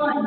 I'm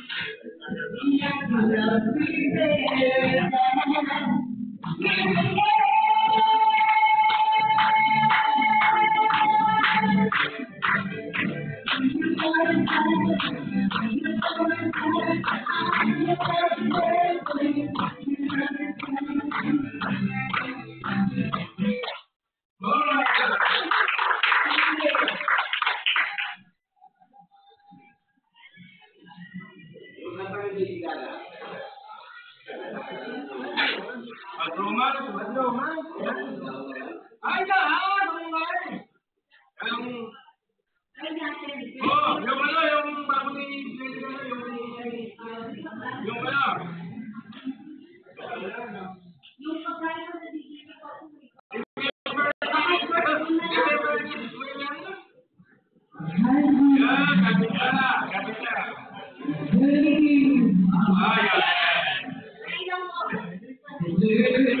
Gracias. Madruman. Madruman. Ay, lahat! Ang laki! Ang... Oo, oh, yung ano, yung bago ni... Yung... Yung ano? Yung pagkain ko sa digili ko. Yeah, kapit na, kapit na. Ah, yeah. Thank you.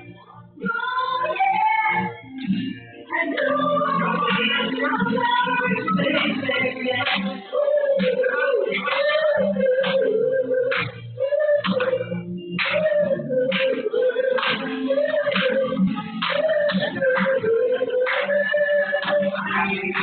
también